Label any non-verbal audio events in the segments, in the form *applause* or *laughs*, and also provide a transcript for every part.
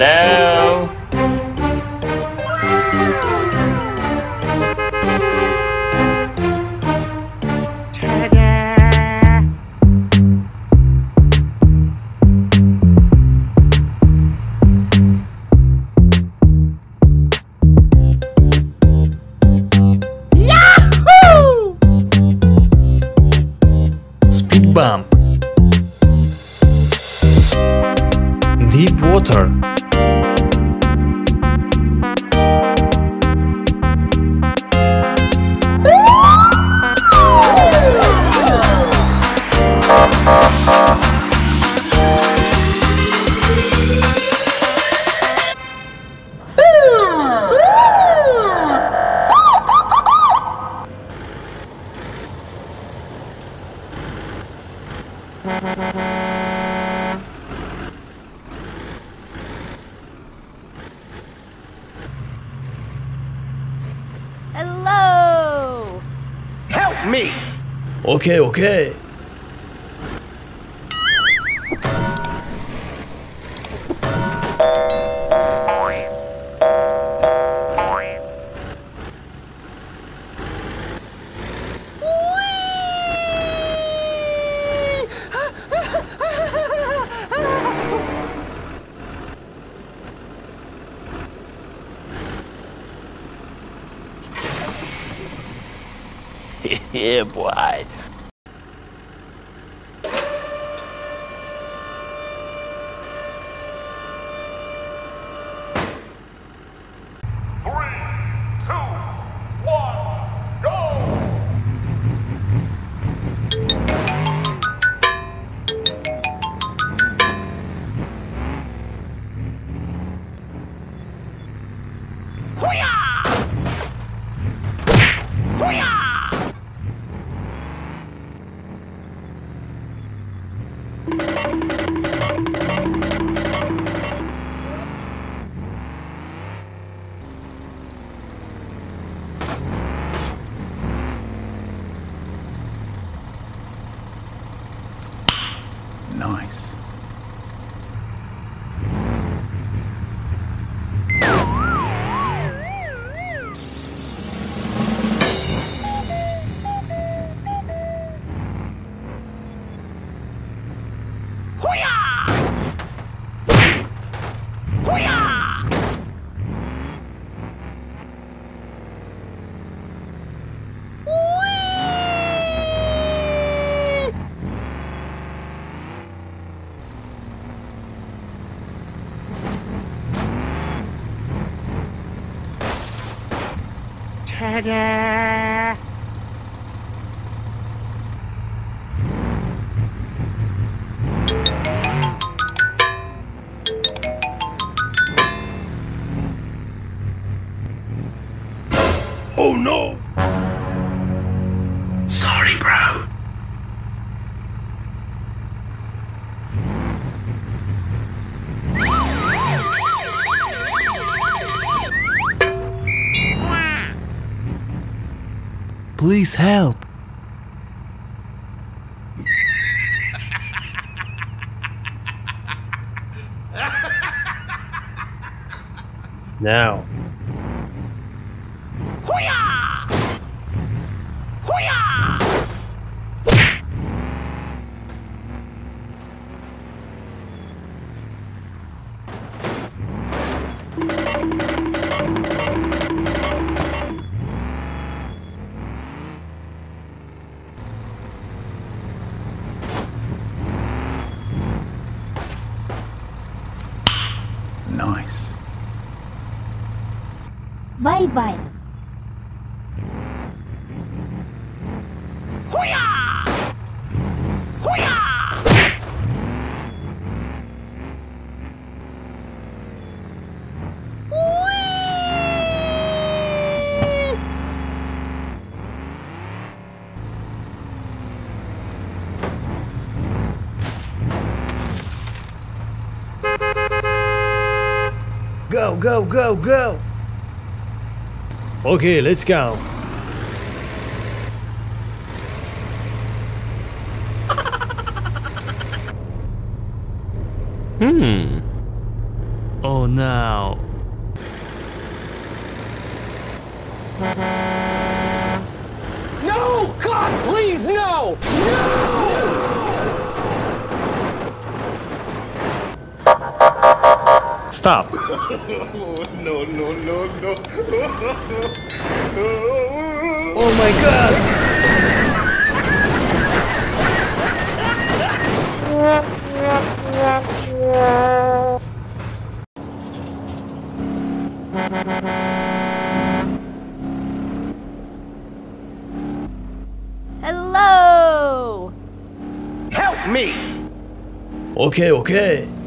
Hello? Hello! Help me! Okay, okay. *laughs* yeah, boy. Nice. Oh no! Sorry, bro. Please help. Now. Bye bye. Go, go, go, go! Okay, let's go. Hmm. Oh no. No! God, please, no! No! Stop. *laughs* No, no, no, no. Oh my god. Hello! Help me! Okay, okay.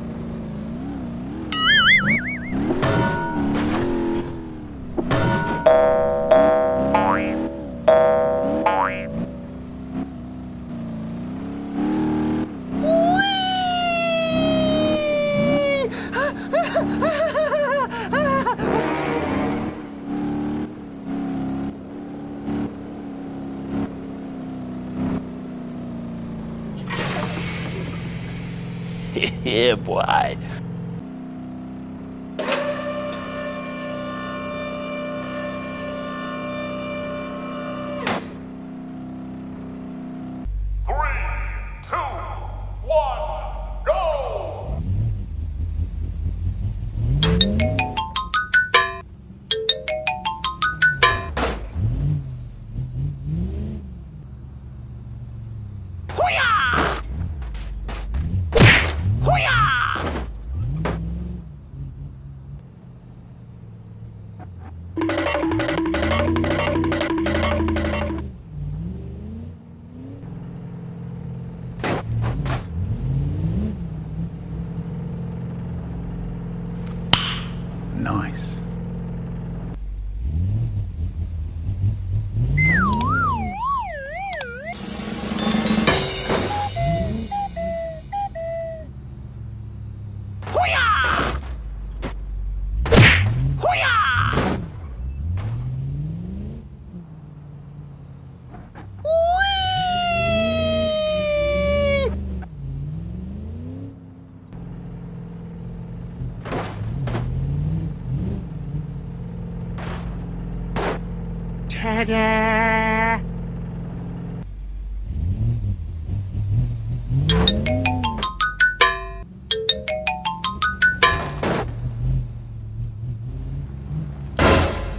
Yeah, boy.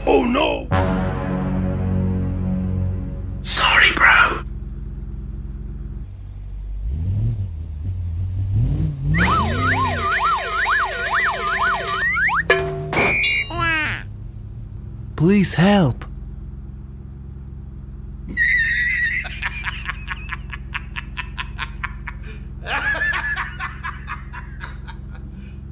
Oh no. Sorry, bro. Please help.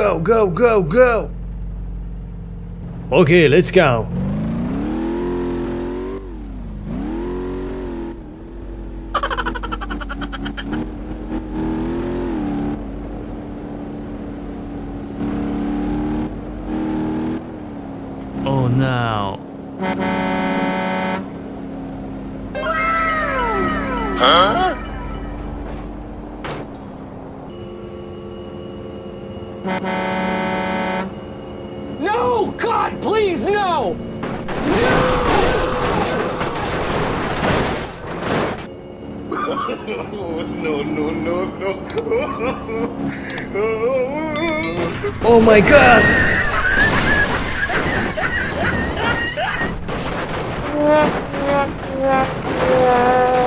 Go, go, go, go. Okay, let's go. Oh no. No! No, no, no, no. Oh my god. Yeah. *laughs*